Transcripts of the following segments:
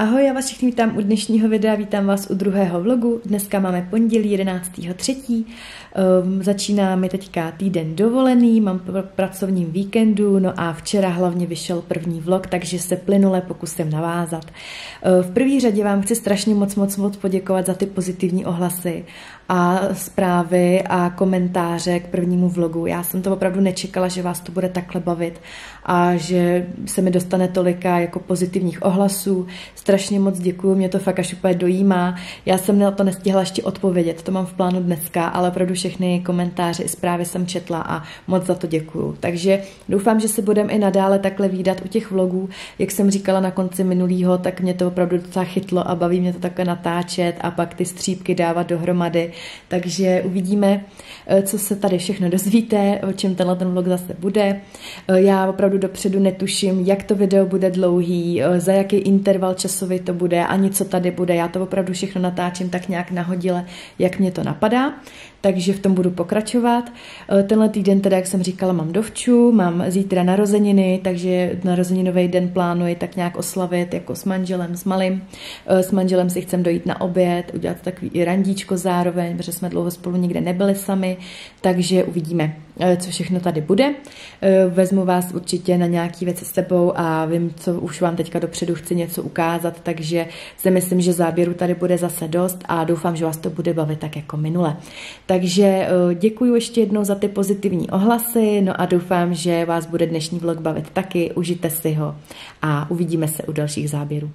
Ahoj, já vás všichni vítám u dnešního videa, vítám vás u druhého vlogu. Dneska máme pondělí 11.3. Um, začíná mi teďka týden dovolený, mám pro pracovním víkendu, no a včera hlavně vyšel první vlog, takže se plynule pokusím navázat. Uh, v první řadě vám chci strašně moc, moc, moc poděkovat za ty pozitivní ohlasy a zprávy a komentáře k prvnímu vlogu. Já jsem to opravdu nečekala, že vás to bude takhle bavit a že se mi dostane tolika jako pozitivních ohlasů. Strašně moc děkuju, mě to fakt až úplně dojímá. Já jsem na to nestihla ještě odpovědět, to mám v plánu dneska, ale opravdu všechny komentáře i zprávy jsem četla a moc za to děkuju. Takže doufám, že se budeme i nadále takhle výdat u těch vlogů. Jak jsem říkala na konci minulého, tak mě to opravdu docela chytlo a baví mě to takhle natáčet a pak ty střípky dávat dohromady. Takže uvidíme, eh, co se tady všechno dozvíte, o čem tenhle ten vlog zase bude. Eh, já opravdu dopředu netuším, jak to video bude dlouhý, eh, za jaký interval časový to bude, ani co tady bude. Já to opravdu všechno natáčím tak nějak nahodile, jak mě to napadá takže v tom budu pokračovat. Eh, tenhle týden teda, jak jsem říkala, mám dovču, mám zítra narozeniny, takže narozeninový den plánuji tak nějak oslavit jako s manželem, s malým. Eh, s manželem si chcem dojít na oběd, udělat takový i randíčko zároveň, protože jsme dlouho spolu nikde nebyli sami, takže uvidíme, eh, co všechno tady bude. Vezmu vás určitě na nějaký věci s sebou a vím, co už vám teďka dopředu chci něco ukázat, takže si myslím, že záběru tady bude zase dost a doufám, že vás to bude bavit tak jako minule. Takže eh, děkuji ještě jednou za ty pozitivní ohlasy, no a doufám, že vás bude dnešní vlog bavit taky, užijte si ho a uvidíme se u dalších záběrů.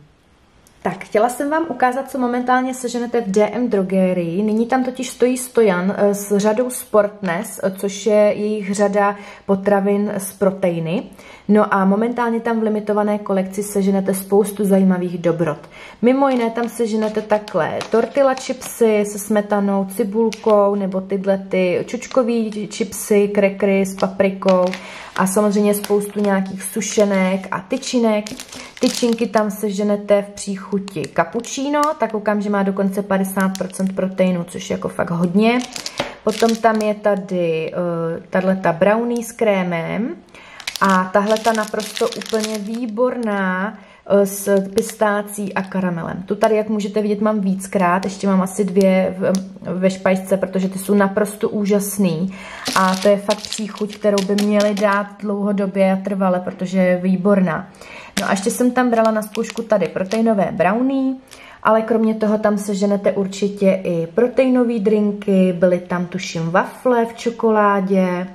Tak, chtěla jsem vám ukázat, co momentálně seženete v DM drogerii. Nyní tam totiž stojí stojan eh, s řadou Sportness, eh, což je jejich řada potravin s proteiny. No a momentálně tam v limitované kolekci seženete spoustu zajímavých dobrot. Mimo jiné tam seženete takhle tortilla chipsy se smetanou, cibulkou, nebo tyhle ty čučkový chipsy, krekry s paprikou a samozřejmě spoustu nějakých sušenek a tyčinek. Tyčinky tam seženete v příchuti cappuccino, tak koukám, že má dokonce 50% proteinu, což je jako fakt hodně. Potom tam je tady uh, tato brownie s krémem a tahle ta naprosto úplně výborná uh, s pistácí a karamelem. Tu tady, jak můžete vidět, mám víckrát, ještě mám asi dvě ve špajsce, protože ty jsou naprosto úžasný a to je fakt příchuť, kterou by měli dát dlouhodobě a trvale, protože je výborná. No a ještě jsem tam brala na zkoušku tady proteinové brownie, ale kromě toho tam seženete určitě i proteinové drinky, byly tam tuším wafle v čokoládě,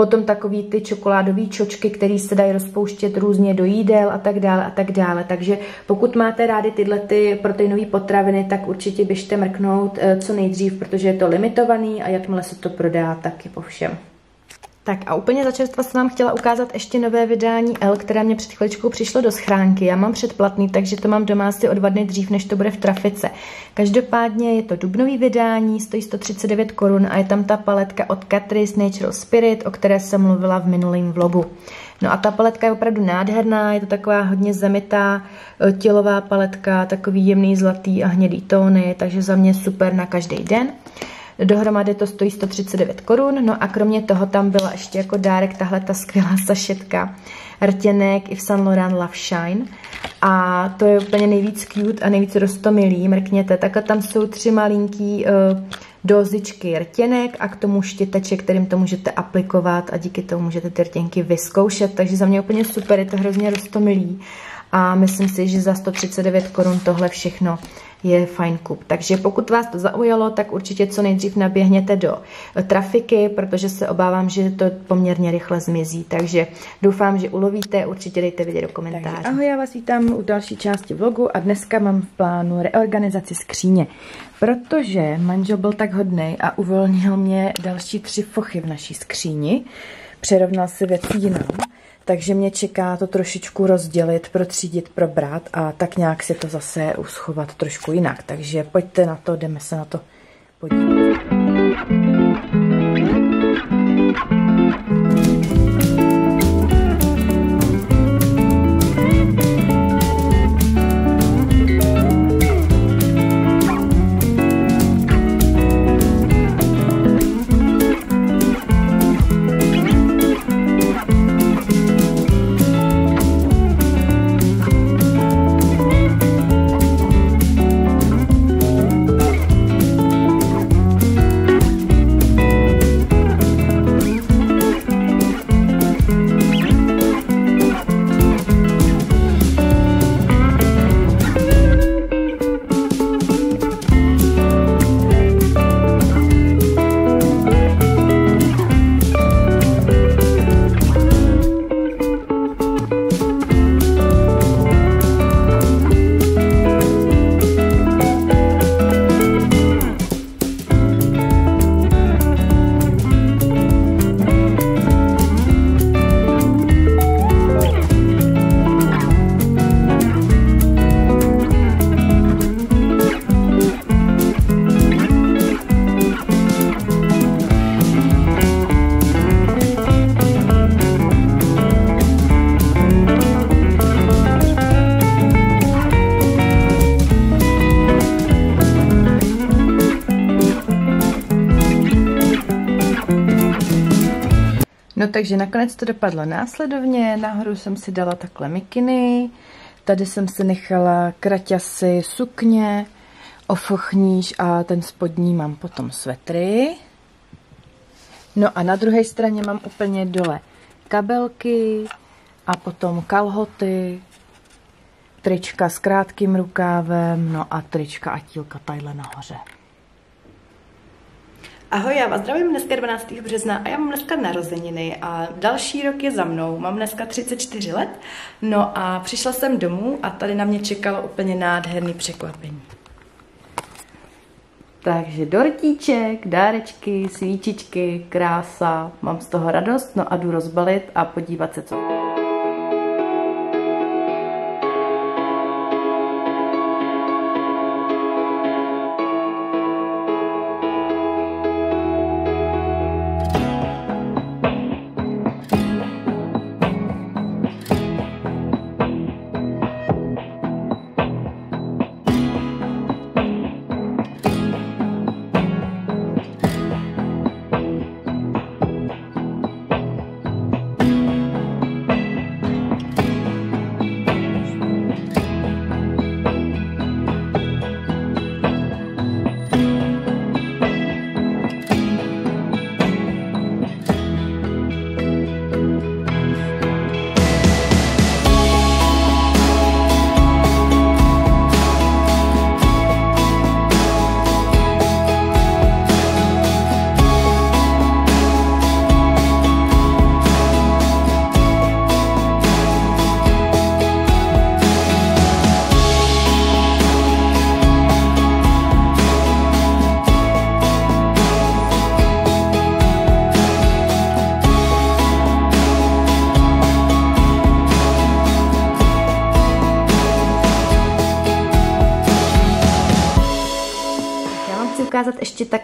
potom takový ty čokoládové čočky, které se dají rozpouštět různě do jídel a tak dále a tak dále. Takže pokud máte rádi tyhle ty proteinové potraviny, tak určitě běžte mrknout eh, co nejdřív, protože je to limitovaný a jakmile se to prodá, tak je po všem. Tak a úplně za čerstva jsem vám chtěla ukázat ještě nové vydání L, které mě před chviličkou přišlo do schránky. Já mám předplatný, takže to mám doma asi o dva dny dřív, než to bude v trafice. Každopádně je to dubnový vydání, stojí 139 korun a je tam ta paletka od Catrice Natural Spirit, o které jsem mluvila v minulém vlogu. No a ta paletka je opravdu nádherná, je to taková hodně zemitá e, tělová paletka, takový jemný zlatý a hnědý tóny, takže za mě super na každý den. Dohromady to stojí 139 korun, no a kromě toho tam byla ještě jako dárek tahle ta skvělá sašetka rtěnek i v Saint Laurent Love Shine. A to je úplně nejvíc cute a nejvíc rostomilý, mrkněte. Takhle tam jsou tři malinký uh, dozičky rtěnek a k tomu štěteček, kterým to můžete aplikovat a díky tomu můžete ty rtěnky vyzkoušet. Takže za mě úplně super, je to hrozně rostomilý a myslím si, že za 139 korun tohle všechno je fajn kup. Takže pokud vás to zaujalo, tak určitě co nejdřív naběhněte do trafiky, protože se obávám, že to poměrně rychle zmizí. Takže doufám, že ulovíte, určitě dejte vidět do komentářů. Takže ahoj, já vás vítám u další části vlogu a dneska mám v plánu reorganizaci skříně. Protože manžel byl tak hodný a uvolnil mě další tři fochy v naší skříni, přerovnal si věci jinam, takže mě čeká to trošičku rozdělit, protřídit, probrat a tak nějak si to zase uschovat trošku jinak. Takže pojďte na to, jdeme se na to podívat. Takže nakonec to dopadlo následovně, nahoru jsem si dala takhle mikiny, tady jsem si nechala kraťasy, sukně, ofochníš a ten spodní mám potom svetry. No a na druhé straně mám úplně dole kabelky a potom kalhoty, trička s krátkým rukávem, no a trička a tílka tadyhle nahoře. Ahoj, já vás zdravím dneska 12. března a já mám dneska narozeniny a další rok je za mnou. Mám dneska 34 let, no a přišla jsem domů a tady na mě čekalo úplně nádherný překvapení. Takže dortíček, dárečky, svíčičky, krása, mám z toho radost, no a jdu rozbalit a podívat se, co.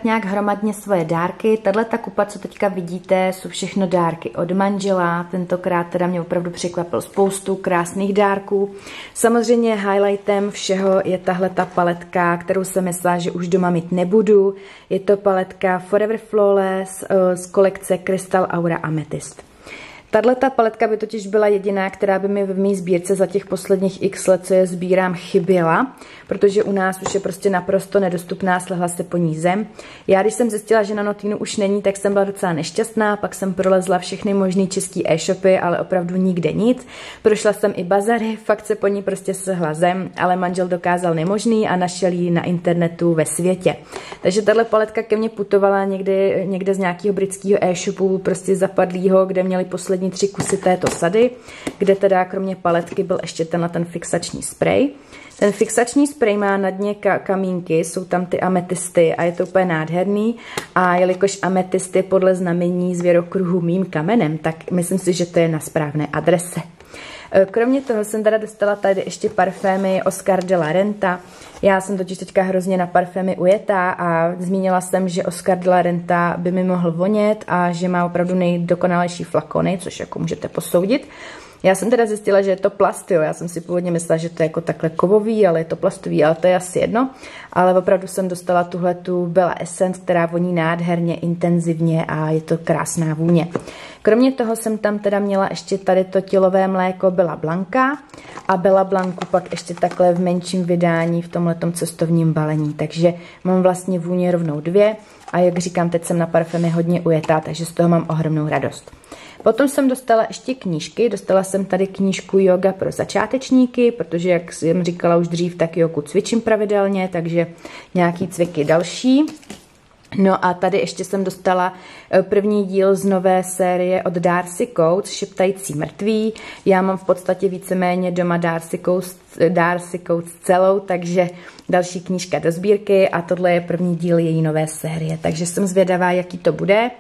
nějak hromadně svoje dárky. Tahle ta kupa, co teďka vidíte, jsou všechno dárky od manžela. Tentokrát teda mě opravdu překvapil spoustu krásných dárků. Samozřejmě highlightem všeho je tahle ta paletka, kterou jsem myslela, že už doma mít nebudu. Je to paletka Forever Flawless eh, z kolekce Crystal Aura Amethyst. Tahle ta paletka by totiž byla jediná, která by mi v mý sbírce za těch posledních x let, co je sbírám, chyběla, protože u nás už je prostě naprosto nedostupná, slehla se po ní zem. Já, když jsem zjistila, že na Notinu už není, tak jsem byla docela nešťastná, pak jsem prolezla všechny možné české e-shopy, ale opravdu nikde nic. Prošla jsem i bazary, fakt se po ní prostě sehla zem, ale manžel dokázal nemožný a našel ji na internetu ve světě. Takže tahle paletka ke mně putovala někdy, někde z nějakého britského e-shopu, prostě zapadlýho, kde měli poslední poslední tři kusy této sady, kde teda kromě paletky byl ještě tenhle ten fixační sprej. Ten fixační sprej má na dně kamínky, jsou tam ty ametisty a je to úplně nádherný. A jelikož ametist je podle znamení zvěrokruhu mým kamenem, tak myslím si, že to je na správné adrese. E, kromě toho jsem teda dostala tady ještě parfémy Oscar de la Renta. Já jsem totiž teďka hrozně na parfémy ujetá a zmínila jsem, že Oscar de la Renta by mi mohl vonět a že má opravdu nejdokonalejší flakony, což jako můžete posoudit. Já jsem teda zjistila, že je to plast, jo. Já jsem si původně myslela, že to je jako takhle kovový, ale je to plastový, ale to je asi jedno. Ale opravdu jsem dostala tuhle tu Bella Essence, která voní nádherně, intenzivně a je to krásná vůně. Kromě toho jsem tam teda měla ještě tady to tělové mléko Bela Blanka a Bela Blanku pak ještě takhle v menším vydání v tomhletom cestovním balení. Takže mám vlastně vůně rovnou dvě a jak říkám, teď jsem na parfémy hodně ujetá, takže z toho mám ohromnou radost. Potom jsem dostala ještě knížky, dostala jsem tady knížku Yoga pro začátečníky, protože jak jsem říkala už dřív, tak jogu cvičím pravidelně, takže nějaký cviky další. No a tady ještě jsem dostala eh, první díl z nové série od Darcy Coates, Šeptající mrtví. Já mám v podstatě víceméně doma Darcy Coates, Darcy Coates celou, takže další knížka do sbírky a tohle je první díl její nové série, takže jsem zvědavá, jaký to bude.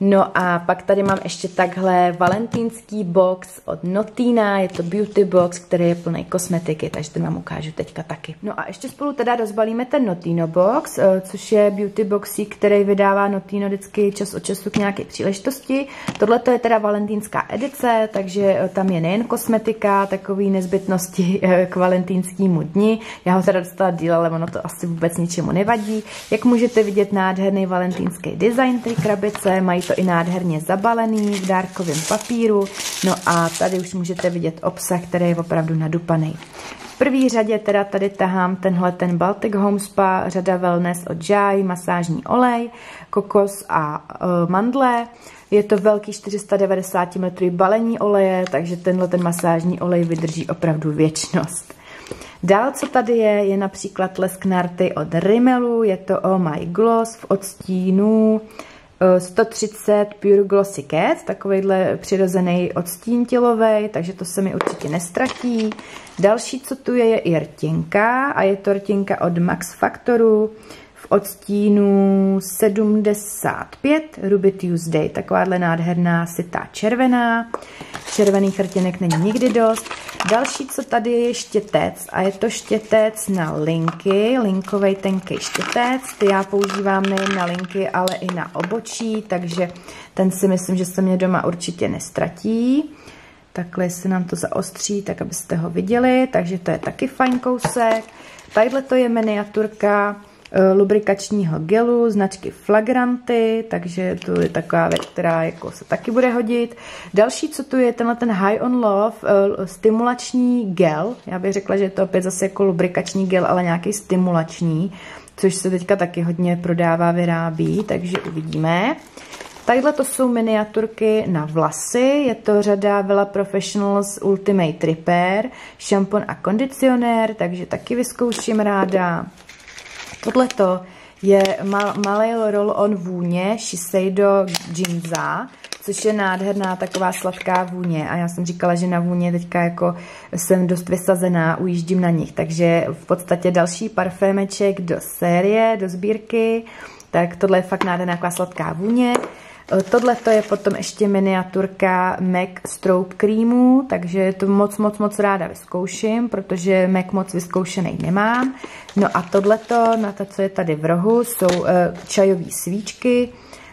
No a pak tady mám ještě takhle valentýnský box od Notina, je to beauty box, který je plný kosmetiky, takže ten vám ukážu teďka taky. No a ještě spolu teda rozbalíme ten Notino box, eh, což je beauty boxí, který vydává Notino vždycky čas od času k nějaké příležitosti. Tohle to je teda valentýnská edice, takže eh, tam je nejen kosmetika, takový nezbytnosti, eh, valentýnskému dni. Já ho teda dostala díl, ale ono to asi vůbec ničemu nevadí. Jak můžete vidět, nádherný valentýnský design ty krabice, mají to i nádherně zabalený v dárkovém papíru. No a tady už můžete vidět obsah, který je opravdu nadupaný. V první řadě teda tady tahám tenhle ten Baltic Home Spa, řada Wellness od Jai, masážní olej, kokos a uh, mandle. Je to velký 490 ml balení oleje, takže tenhle ten masážní olej vydrží opravdu věčnost. Dál, co tady je, je například lesk narty od Rimmelu, je to Oh My Gloss v odstínu 130 Pure Glossy Cat, takovýhle přirozený odstín tělový, takže to se mi určitě nestratí. Další, co tu je, je i rtěnka a je to rtěnka od Max Factoru v odstínu 75 Ruby Tuesday, takováhle nádherná sitá červená. Červených rtěnek není nikdy dost. Další, co tady je, je štětec a je to štětec na linky, linkový tenký štětec. Ty já používám nejen na linky, ale i na obočí, takže ten si myslím, že se mě doma určitě nestratí. Takhle se nám to zaostří, tak abyste ho viděli, takže to je taky fajn kousek. Tadyhle to je miniaturka lubrikačního gelu značky Flagranty, takže to je taková věc, která jako se taky bude hodit. Další, co tu je, tenhle ten High on Love eh, stimulační gel. Já bych řekla, že je to opět zase jako lubrikační gel, ale nějaký stimulační, což se teďka taky hodně prodává, vyrábí, takže uvidíme. Tadyhle to jsou miniaturky na vlasy, je to řada Vela Professionals Ultimate Repair, šampon a kondicionér, takže taky vyzkouším ráda. Tohleto je mal, malý roll-on vůně Shiseido Jinza, což je nádherná taková sladká vůně. A já jsem říkala, že na vůně teďka jako jsem dost vysazená, ujíždím na nich, takže v podstatě další parfémeček do série, do sbírky, tak tohle je fakt nádherná taková sladká vůně. Eh, tohle to je potom ještě miniaturka MAC Strobe Creamu, takže to moc, moc, moc ráda vyzkouším, protože MAC moc vyzkoušený nemám. No a tohleto, na to, co je tady v rohu, jsou uh, čajové svíčky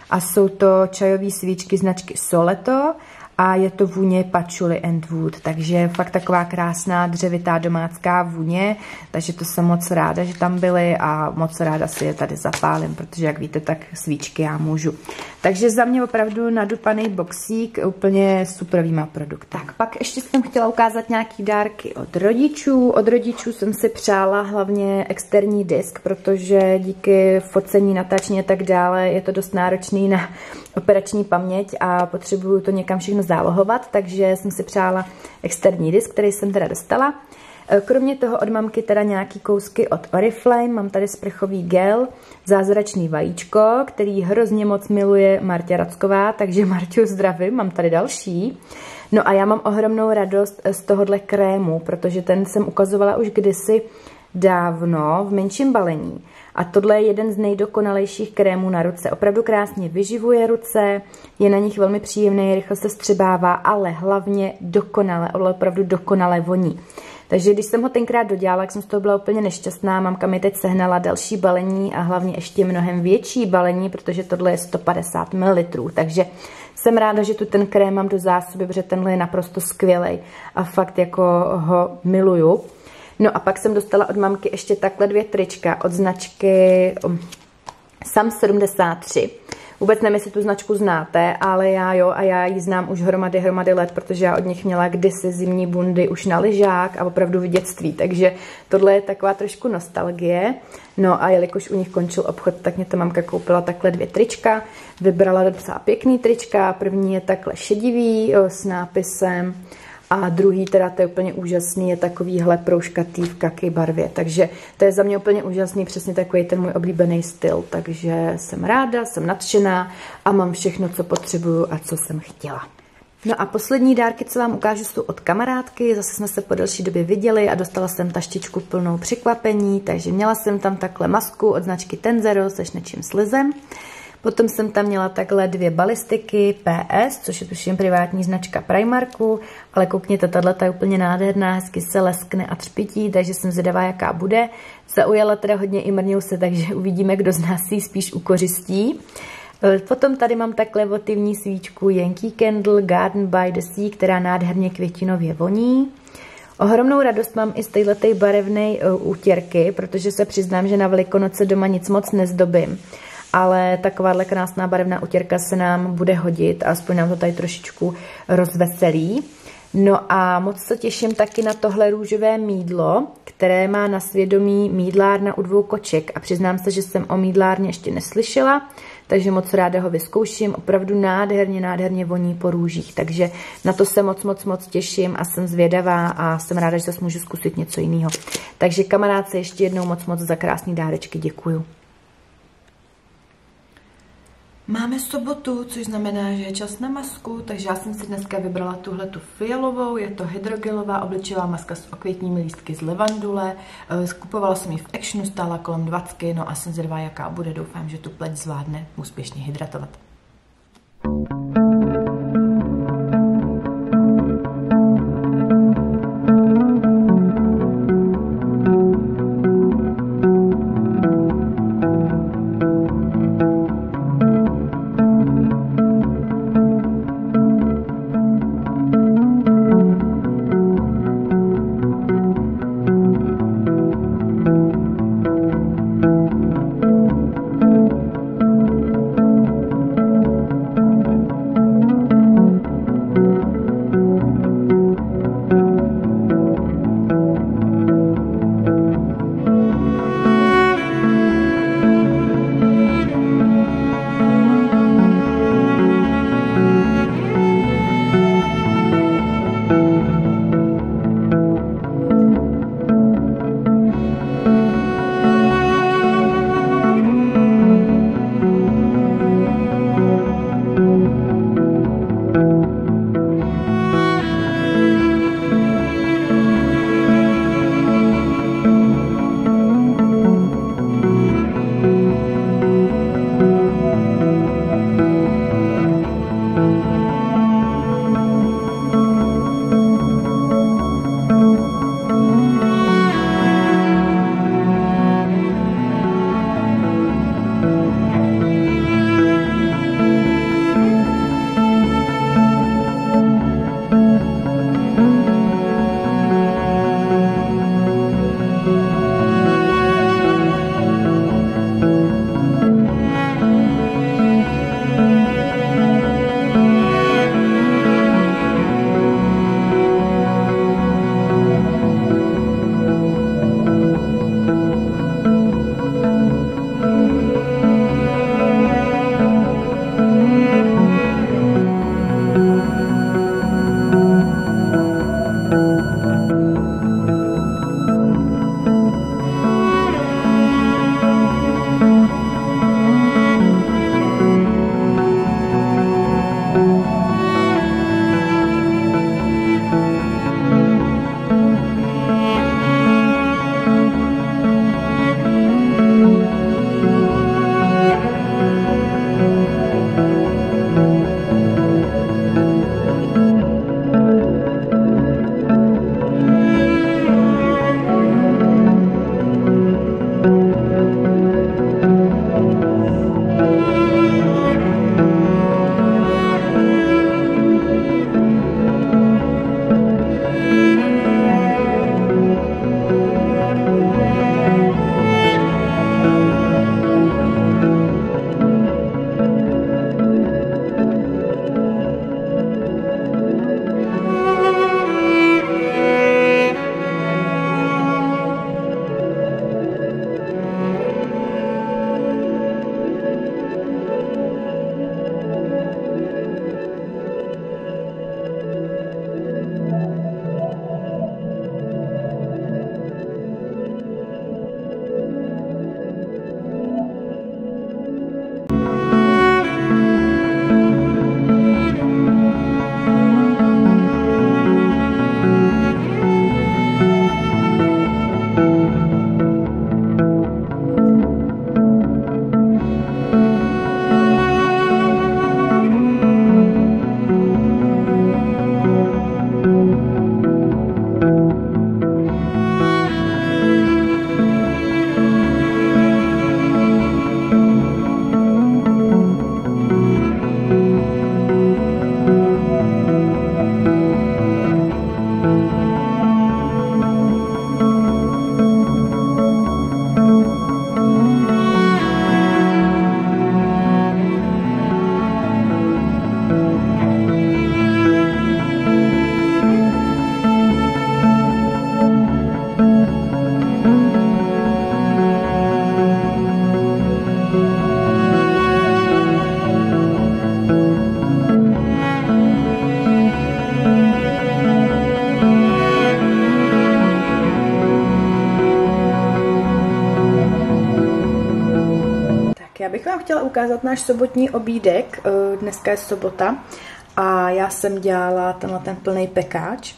a jsou to čajové svíčky značky Soleto a je to vůně patchouli and wood, takže fakt taková krásná dřevitá domácká vůně, takže to jsem moc ráda, že tam byly a moc ráda si je tady zapálím, protože jak víte, tak svíčky já můžu. Takže za mě opravdu nadupaný boxík, úplně superovýma produkt. Tak pak ještě jsem chtěla ukázat nějaký dárky od rodičů. Od rodičů jsem si přála hlavně externí disk, protože díky focení, natáčení a tak dále je to dost náročný na operační paměť a potřebuju to někam všechno zálohovat, takže jsem si přála externí disk, který jsem teda dostala. E, kromě toho od mamky teda nějaký kousky od Oriflame, mám tady sprchový gel, zázračný vajíčko, který hrozně moc miluje Martě Racková, takže Marťu zdravím, mám tady další. No a já mám ohromnou radost z tohohle krému, protože ten jsem ukazovala už kdysi dávno v menším balení. A tohle je jeden z nejdokonalejších krémů na ruce. Opravdu krásně vyživuje ruce, je na nich velmi příjemný, rychle se střebává, ale hlavně dokonale, opravdu dokonale voní. Takže když jsem ho tenkrát dodělala, tak jsem z toho byla úplně nešťastná. Mamka mi teď sehnala další balení a hlavně ještě mnohem větší balení, protože tohle je 150 ml. Takže jsem ráda, že tu ten krém mám do zásoby, protože tenhle je naprosto skvělý a fakt jako ho miluju. No a pak jsem dostala od mamky ještě takhle dvě trička od značky um, Sam 73. Vůbec nevím, jestli tu značku znáte, ale já jo a já ji znám už hromady, hromady let, protože já od nich měla kdysi zimní bundy už na lyžák a opravdu v dětství, takže tohle je taková trošku nostalgie. No a jelikož u nich končil obchod, tak mě to mamka koupila takhle dvě trička, vybrala docela pěkný trička, první je takhle šedivý s nápisem a druhý, teda to je úplně úžasný, je takovýhle proužkatý v kaky barvě. Takže to je za mě úplně úžasný, přesně takový ten můj oblíbený styl. Takže jsem ráda, jsem nadšená a mám všechno, co potřebuju a co jsem chtěla. No a poslední dárky, co vám ukážu, jsou od kamarádky. Zase jsme se po delší době viděli a dostala jsem taštičku plnou překvapení, takže měla jsem tam takhle masku od značky Tenzero se šnečím slizem. Potom jsem tam měla takhle dvě balistiky PS, což je tuším privátní značka Primarku, ale koukněte, tato je úplně nádherná, hezky se leskne a třpití, takže jsem zvědavá, jaká bude. Zaujala teda hodně i mrňou takže uvidíme, kdo z nás si spíš ukořistí. E, potom tady mám takhle votivní svíčku Yankee Candle Garden by the Sea, která nádherně květinově voní. Ohromnou radost mám i z této barevné uh, útěrky, protože se přiznám, že na Velikonoce doma nic moc nezdobím. Ale takováhle krásná barevná utěrka se nám bude hodit a aspoň nám to tady trošičku rozveselí. No a moc se těším taky na tohle růžové mídlo, které má na svědomí mídlárna u dvou koček. A přiznám se, že jsem o mídlárně ještě neslyšela, takže moc ráda ho vyzkouším. Opravdu nádherně, nádherně voní po růžích, takže na to se moc, moc, moc těším a jsem zvědavá a jsem ráda, že zase můžu zkusit něco jiného. Takže kamarádce ještě jednou moc, moc za krásný dárečky děkuju. Máme sobotu, což znamená, že je čas na masku, takže já jsem si dneska vybrala tuhle tu fialovou, je to hydrogelová obličová maska s okvětními lístky z levandule. Eh, skupovala jsem ji v Actionu, stála kolem 20, no a jsem zvědavá, jaká bude. Doufám, že tu pleť zvládne úspěšně hydratovat. bych ukázat náš sobotní obídek. Eh, dneska je sobota a já jsem dělala tenhle ten plný pekáč,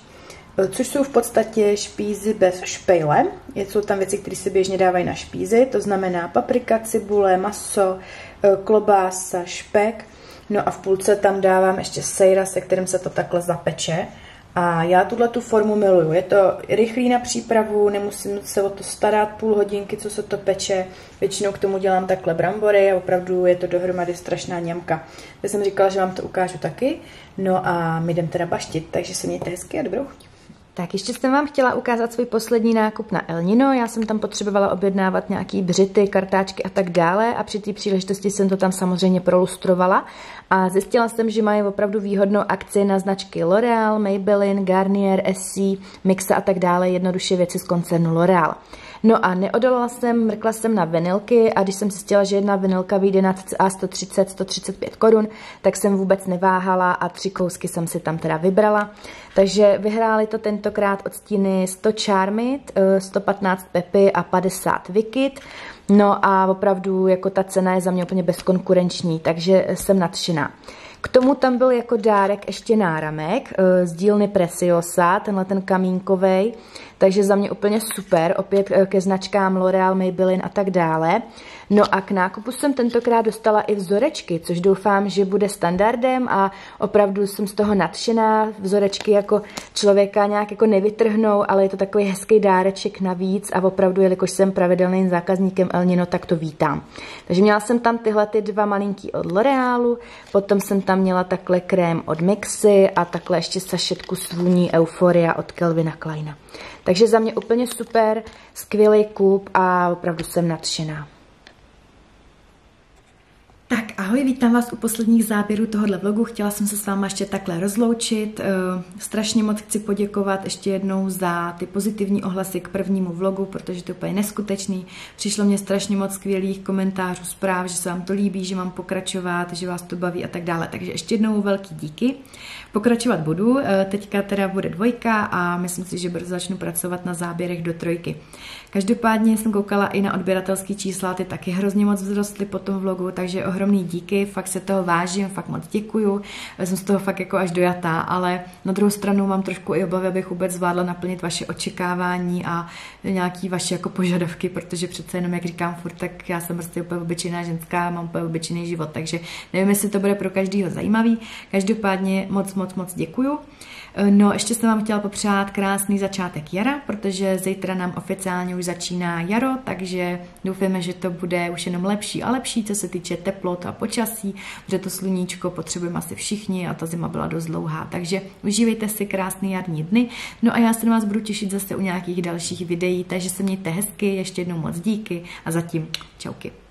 eh, což jsou v podstatě špízy bez špejle. Jsou tam věci, které se běžně dávají na špízy, to znamená paprika, cibule, maso, eh, klobása, špek. No a v půlce tam dávám ještě sejra, se kterým se to takhle zapeče. A já tuhle tu formu miluju. Je to rychlý na přípravu, nemusím se o to starat půl hodinky, co se to peče. Většinou k tomu dělám takhle brambory a opravdu je to dohromady strašná němka. Já jsem říkala, že vám to ukážu taky. No a my jdem teda baštit, takže se mějte hezky a dobrou chuť. Tak ještě jsem vám chtěla ukázat svůj poslední nákup na Elnino. Já jsem tam potřebovala objednávat nějaký břity, kartáčky a tak dále a při té příležitosti jsem to tam samozřejmě prolustrovala zjistila jsem, že mají opravdu výhodnou akci na značky L'Oreal, Maybelline, Garnier, Essie, Mixa a tak dále, jednoduše věci z koncernu L'Oreal. No a neodolala jsem, mrkla jsem na vinilky a když jsem zjistila, že jedna vinilka vyjde na cca 130-135 korun, tak jsem vůbec neváhala a tři kousky jsem si tam teda vybrala. Takže vyhráli to tentokrát od stíny 100 Charmit, 115 Pepy a 50 Wicked. No a opravdu jako ta cena je za mě úplně bezkonkurenční, takže jsem nadšená. K tomu tam byl jako dárek ještě náramek eh, z dílny Preciosa, tenhle ten kamínkovej, takže za mě úplně super, opět eh, ke značkám L'Oreal, Maybelline a tak dále. No a k nákupu jsem tentokrát dostala i vzorečky, což doufám, že bude standardem a opravdu jsem z toho nadšená. Vzorečky jako člověka nějak jako nevytrhnou, ale je to takový hezký dáreček navíc a opravdu, jelikož jsem pravidelným zákazníkem Elnino, tak to vítám. Takže měla jsem tam tyhle ty dva malinký od L'Orealu, potom jsem tam měla takhle krém od Mixy a takhle ještě sašetku svůní Euphoria od Kelvina Kleina. Takže za mě úplně super, skvělý kup a opravdu jsem nadšená. Tak ahoj, vítám vás u posledních záběrů tohohle vlogu. Chtěla jsem se s váma ještě takhle rozloučit. Eh, strašně moc chci poděkovat ještě jednou za ty pozitivní ohlasy k prvnímu vlogu, protože to je úplně neskutečný. Přišlo mě strašně moc skvělých komentářů, zpráv, že se vám to líbí, že mám pokračovat, že vás to baví a tak dále. Takže ještě jednou velký díky. Pokračovat budu, eh, teďka teda bude dvojka a myslím si, že brzo začnu pracovat na záběrech do trojky. Každopádně jsem koukala i na odběratelský čísla, ty taky hrozně moc vzrostly po tom vlogu, takže ohromný díky, fakt se toho vážím, fakt moc děkuju. Jsem z toho fakt jako až dojatá, ale na druhou stranu mám trošku i obavy, abych vůbec zvládla naplnit vaše očekávání a nějaký vaše jako požadavky, protože přece jenom, jak říkám furt, tak já jsem prostě úplně obyčejná ženská, mám úplně obyčejný život, takže nevím, jestli to bude pro každýho zajímavý. Každopádně moc, moc, moc děkuju. No, ještě jsem vám chtěla popřát krásný začátek jara, protože zítra nám oficiálně už začíná jaro, takže doufáme, že to bude už jenom lepší a lepší, co se týče teplot a počasí, protože to sluníčko potřebujeme asi všichni a ta zima byla dost dlouhá. Takže užívejte si krásný jarní dny. No a já se na vás budu těšit zase u nějakých dalších videí, takže se mějte hezky, ještě jednou moc díky a zatím čauky.